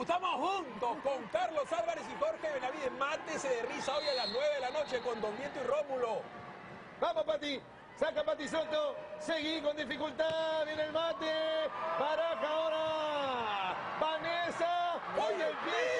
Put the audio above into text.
Estamos juntos con Carlos Álvarez y Jorge Benavides. Mátese de risa hoy a las 9 de la noche con Don Nieto y Rómulo. Vamos, Pati. Saca Pati Soto. Seguí con dificultad. Viene el mate. Baraja ahora. Vanessa. Hoy el pie.